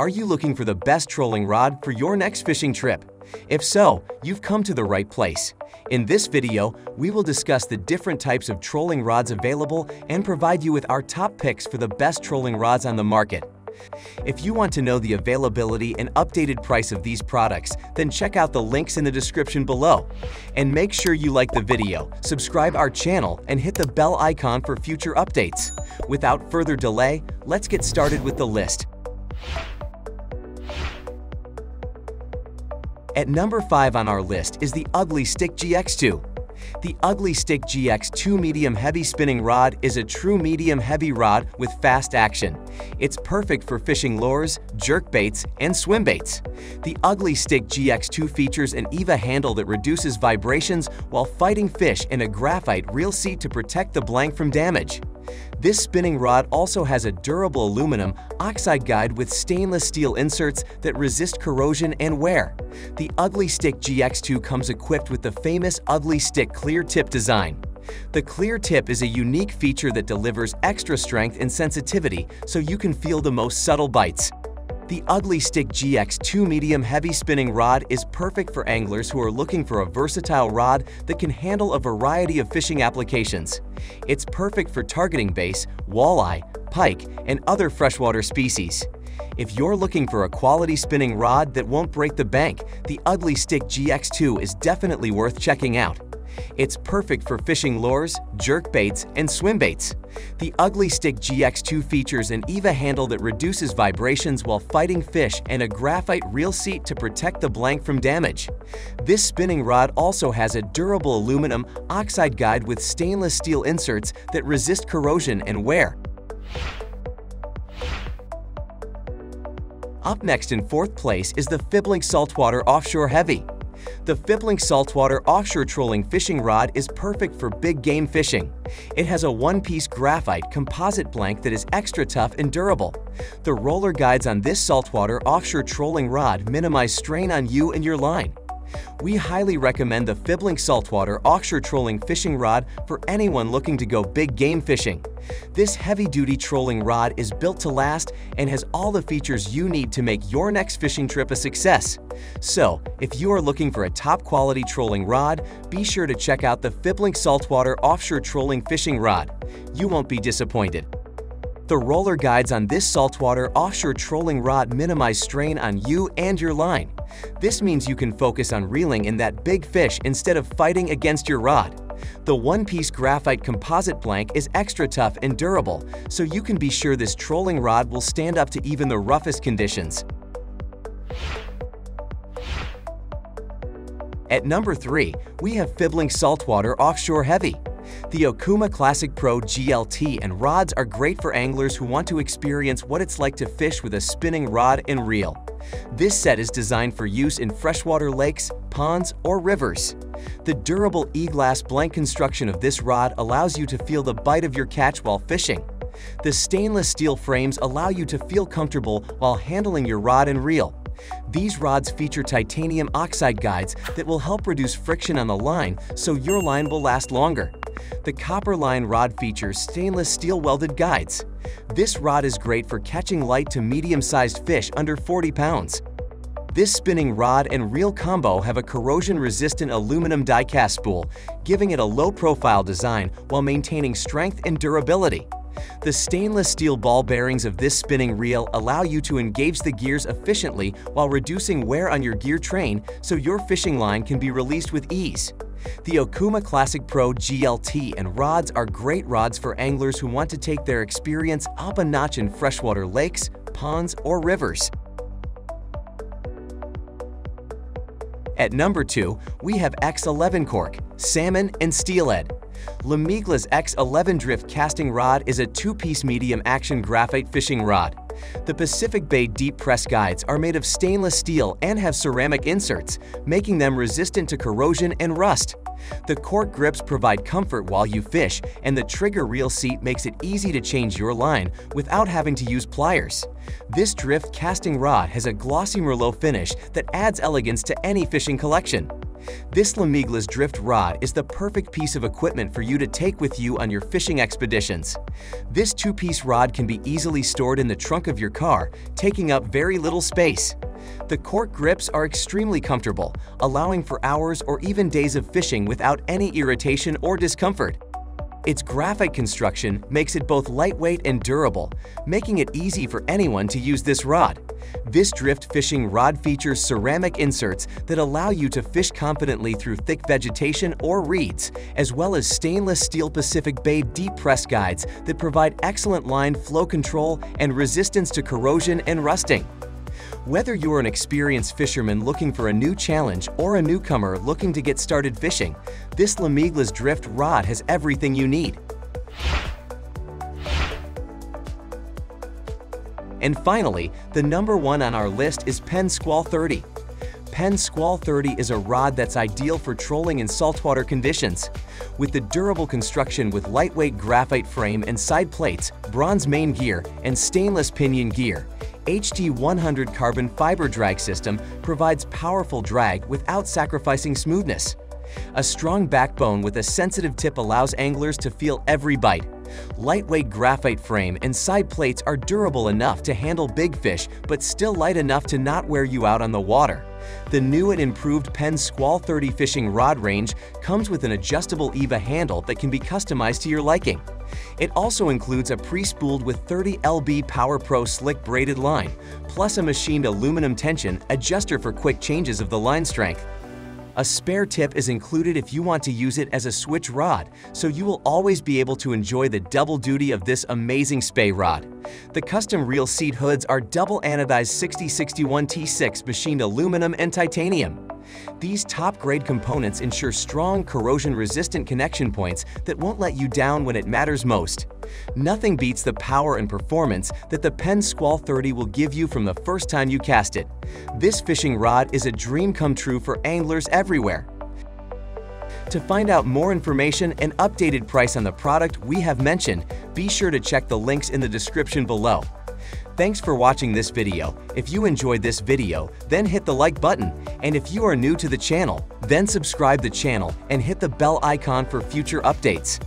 Are you looking for the best trolling rod for your next fishing trip? If so, you've come to the right place. In this video, we will discuss the different types of trolling rods available and provide you with our top picks for the best trolling rods on the market. If you want to know the availability and updated price of these products, then check out the links in the description below. And make sure you like the video, subscribe our channel, and hit the bell icon for future updates. Without further delay, let's get started with the list. At number 5 on our list is the Ugly Stik GX2. The Ugly Stik GX2 medium heavy spinning rod is a true medium heavy rod with fast action. It's perfect for fishing lures, jerk baits, and swim baits. The Ugly Stik GX2 features an EVA handle that reduces vibrations while fighting fish and a graphite reel seat to protect the blank from damage. This spinning rod also has a durable aluminum oxide guide with stainless steel inserts that resist corrosion and wear. The Ugly Stik GX2 comes equipped with the famous Ugly Stik clear tip design. The clear tip is a unique feature that delivers extra strength and sensitivity so you can feel the most subtle bites. The Ugly Stik GX2 medium heavy spinning rod is perfect for anglers who are looking for a versatile rod that can handle a variety of fishing applications. It's perfect for targeting bass, walleye, pike, and other freshwater species. If you're looking for a quality spinning rod that won't break the bank, the Ugly Stik GX2 is definitely worth checking out. It's perfect for fishing lures, jerk baits, and swim baits. The Ugly Stik GX2 features an EVA handle that reduces vibrations while fighting fish and a graphite reel seat to protect the blank from damage. This spinning rod also has a durable aluminum oxide guide with stainless steel inserts that resist corrosion and wear. Up next in fourth place is the Fiblink Saltwater Offshore Heavy. The Fiblink Saltwater Offshore Trolling Fishing Rod is perfect for big game fishing. It has a one-piece graphite composite blank that is extra tough and durable. The roller guides on this saltwater offshore trolling rod minimize strain on you and your line. We highly recommend the Fiblink Saltwater Offshore Trolling Fishing Rod for anyone looking to go big game fishing. This heavy-duty trolling rod is built to last and has all the features you need to make your next fishing trip a success. So, if you are looking for a top-quality trolling rod, be sure to check out the Fiblink Saltwater Offshore Trolling Fishing Rod. You won't be disappointed. The roller guides on this saltwater offshore trolling rod minimize strain on you and your line. This means you can focus on reeling in that big fish instead of fighting against your rod. The one-piece graphite composite blank is extra tough and durable, so you can be sure this trolling rod will stand up to even the roughest conditions. At number 3, we have Fiblink Saltwater Offshore Heavy. The Okuma Classic Pro GLT and rods are great for anglers who want to experience what it's like to fish with a spinning rod and reel. This set is designed for use in freshwater lakes, ponds, or rivers. The durable e-glass blank construction of this rod allows you to feel the bite of your catch while fishing. The stainless steel frames allow you to feel comfortable while handling your rod and reel. These rods feature titanium oxide guides that will help reduce friction on the line so your line will last longer. The copper line rod features stainless steel welded guides. This rod is great for catching light to medium-sized fish under 40 pounds. This spinning rod and reel combo have a corrosion-resistant aluminum die-cast spool, giving it a low-profile design while maintaining strength and durability. The stainless steel ball bearings of this spinning reel allow you to engage the gears efficiently while reducing wear on your gear train so your fishing line can be released with ease. The Okuma Classic Pro GLT and rods are great rods for anglers who want to take their experience up a notch in freshwater lakes, ponds, or rivers. At number 2, we have X11 Cork, Salmon, and Steelhead. Lamiglas X11 Drift casting rod is a two-piece medium-action graphite fishing rod. The Pacific Bay deep press guides are made of stainless steel and have ceramic inserts, making them resistant to corrosion and rust. The cork grips provide comfort while you fish, and the trigger reel seat makes it easy to change your line without having to use pliers. This drift casting rod has a glossy Merlot finish that adds elegance to any fishing collection. This Lamiglas drift rod is the perfect piece of equipment for you to take with you on your fishing expeditions. This two-piece rod can be easily stored in the trunk of your car, taking up very little space. The cork grips are extremely comfortable, allowing for hours or even days of fishing without any irritation or discomfort. Its graphite construction makes it both lightweight and durable, making it easy for anyone to use this rod. This drift fishing rod features ceramic inserts that allow you to fish confidently through thick vegetation or reeds, as well as stainless steel Pacific Bay deep press guides that provide excellent line flow control and resistance to corrosion and rusting. Whether you're an experienced fisherman looking for a new challenge or a newcomer looking to get started fishing, this Lamiglas Drift rod has everything you need. And finally, the number one on our list is Penn Squall 30. Penn Squall 30 is a rod that's ideal for trolling in saltwater conditions. With the durable construction with lightweight graphite frame and side plates, bronze main gear, and stainless pinion gear, HT100 carbon fiber drag system provides powerful drag without sacrificing smoothness. A strong backbone with a sensitive tip allows anglers to feel every bite. Lightweight graphite frame and side plates are durable enough to handle big fish but still light enough to not wear you out on the water. The new and improved Penn Squall 30 fishing rod range comes with an adjustable EVA handle that can be customized to your liking. It also includes a pre-spooled with 30 LB Power Pro slick braided line, plus a machined aluminum tension adjuster for quick changes of the line strength. A spare tip is included if you want to use it as a switch rod, so you will always be able to enjoy the double duty of this amazing spey rod. The custom reel seat hoods are double anodized 6061 T6 machined aluminum and titanium. These top-grade components ensure strong, corrosion-resistant connection points that won't let you down when it matters most. Nothing beats the power and performance that the Penn Squall 30 will give you from the first time you cast it. This fishing rod is a dream come true for anglers everywhere. To find out more information and updated price on the product we have mentioned, be sure to check the links in the description below. Thanks for watching this video. If you enjoyed this video, then hit the like button. And if you are new to the channel, then subscribe the channel and hit the bell icon for future updates.